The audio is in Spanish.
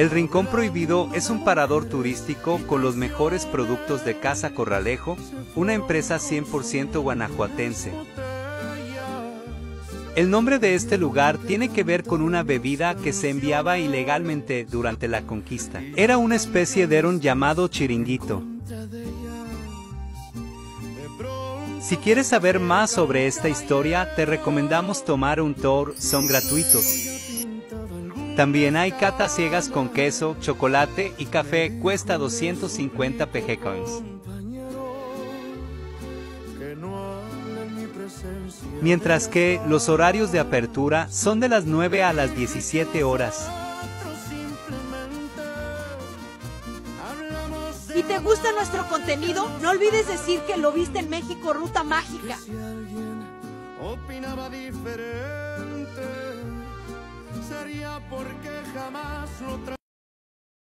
El Rincón Prohibido es un parador turístico con los mejores productos de Casa Corralejo, una empresa 100% guanajuatense. El nombre de este lugar tiene que ver con una bebida que se enviaba ilegalmente durante la conquista. Era una especie de ron llamado chiringuito. Si quieres saber más sobre esta historia, te recomendamos tomar un tour, son gratuitos. También hay catas ciegas con queso, chocolate y café, cuesta 250 PG Coins. Mientras que los horarios de apertura son de las 9 a las 17 horas. Si te gusta nuestro contenido, no olvides decir que lo viste en México Ruta Mágica. Porque jamás lo